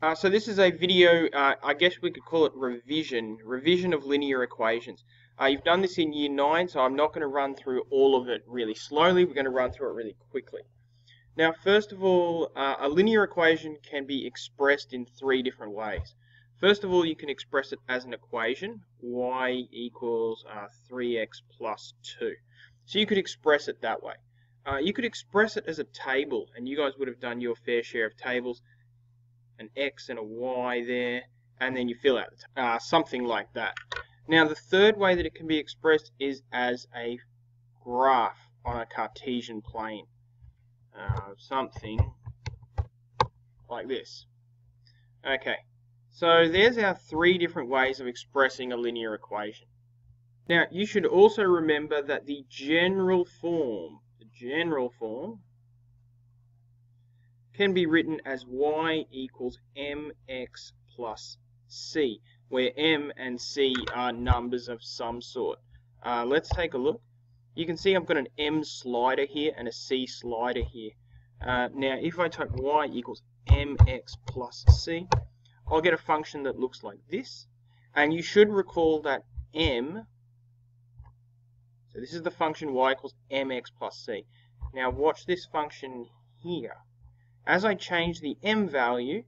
Uh, so this is a video, uh, I guess we could call it revision, revision of linear equations. Uh, you've done this in year 9, so I'm not going to run through all of it really slowly. We're going to run through it really quickly. Now, first of all, uh, a linear equation can be expressed in three different ways. First of all, you can express it as an equation, y equals 3x uh, plus 2. So you could express it that way. Uh, you could express it as a table, and you guys would have done your fair share of tables an X and a Y there, and then you fill out uh, something like that. Now the third way that it can be expressed is as a graph on a Cartesian plane. Uh, something like this. Okay, so there's our three different ways of expressing a linear equation. Now you should also remember that the general form, the general form can be written as y equals mx plus c, where m and c are numbers of some sort. Uh, let's take a look. You can see I've got an m slider here and a c slider here. Uh, now, if I type y equals mx plus c, I'll get a function that looks like this. And you should recall that m, so this is the function y equals mx plus c. Now watch this function here. As I change the m value,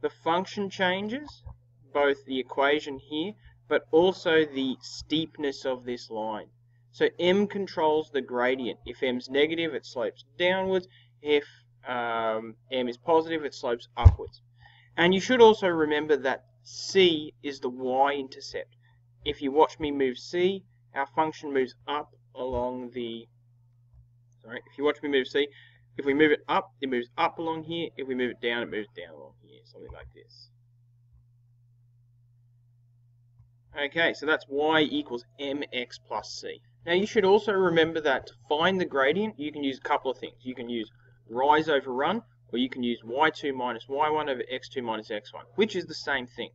the function changes, both the equation here, but also the steepness of this line. So m controls the gradient. If m's negative, it slopes downwards. If um, m is positive, it slopes upwards. And you should also remember that c is the y-intercept. If you watch me move c, our function moves up along the... Sorry, if you watch me move c, if we move it up, it moves up along here. If we move it down, it moves down along here. Something like this. Okay, so that's y equals mx plus c. Now you should also remember that to find the gradient, you can use a couple of things. You can use rise over run, or you can use y2 minus y1 over x2 minus x1, which is the same thing.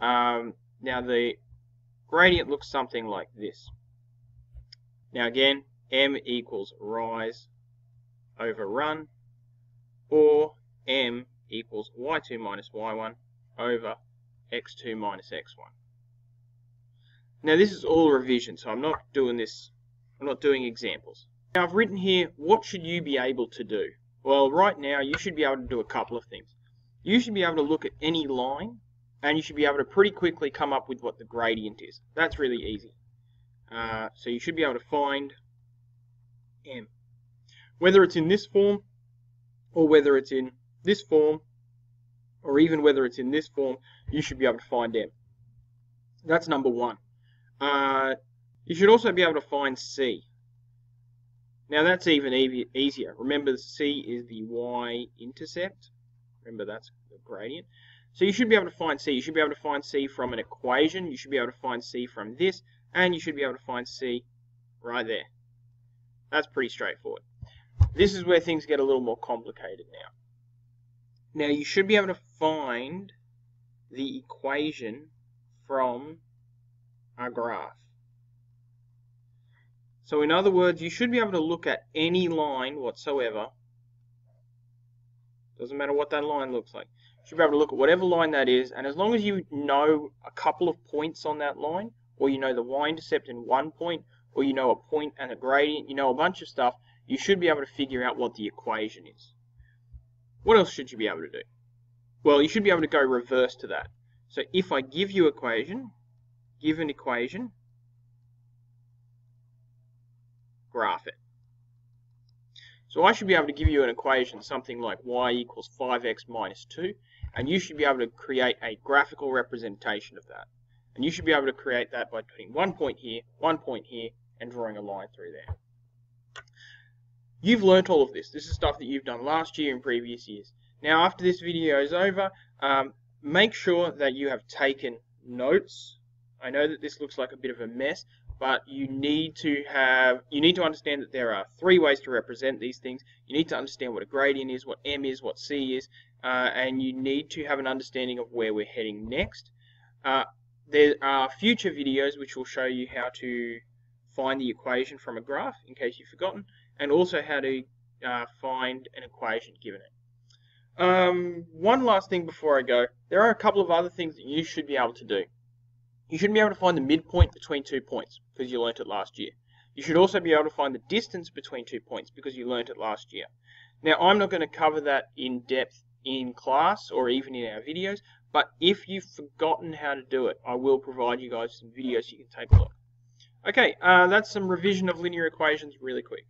Um, now the gradient looks something like this. Now again, m equals rise over run, or m equals y2 minus y1 over x2 minus x1. Now this is all revision, so I'm not doing this, I'm not doing examples. Now I've written here, what should you be able to do? Well, right now you should be able to do a couple of things. You should be able to look at any line, and you should be able to pretty quickly come up with what the gradient is. That's really easy. Uh, so you should be able to find m whether it's in this form or whether it's in this form or even whether it's in this form, you should be able to find m. That's number one. Uh, you should also be able to find c. Now that's even e easier. Remember c is the y-intercept. Remember that's the gradient. So you should be able to find c. You should be able to find c from an equation. You should be able to find c from this. And you should be able to find c right there. That's pretty straightforward. This is where things get a little more complicated now. Now you should be able to find the equation from a graph. So in other words, you should be able to look at any line whatsoever. Doesn't matter what that line looks like. You should be able to look at whatever line that is, and as long as you know a couple of points on that line, or you know the y-intercept in one point, or you know a point and a gradient, you know a bunch of stuff, you should be able to figure out what the equation is. What else should you be able to do? Well, you should be able to go reverse to that. So if I give you equation, give an equation, graph it. So I should be able to give you an equation something like y equals 5x minus 2, and you should be able to create a graphical representation of that. And you should be able to create that by putting one point here, one point here, and drawing a line through there. You've learnt all of this. This is stuff that you've done last year and previous years. Now, after this video is over, um, make sure that you have taken notes. I know that this looks like a bit of a mess, but you need to have you need to understand that there are three ways to represent these things. You need to understand what a gradient is, what m is, what c is, uh, and you need to have an understanding of where we're heading next. Uh, there are future videos which will show you how to find the equation from a graph, in case you've forgotten and also how to uh, find an equation given it. Um, one last thing before I go. There are a couple of other things that you should be able to do. You should be able to find the midpoint between two points because you learnt it last year. You should also be able to find the distance between two points because you learnt it last year. Now, I'm not going to cover that in depth in class or even in our videos, but if you've forgotten how to do it, I will provide you guys some videos you can take a look. Okay, uh, that's some revision of linear equations really quick.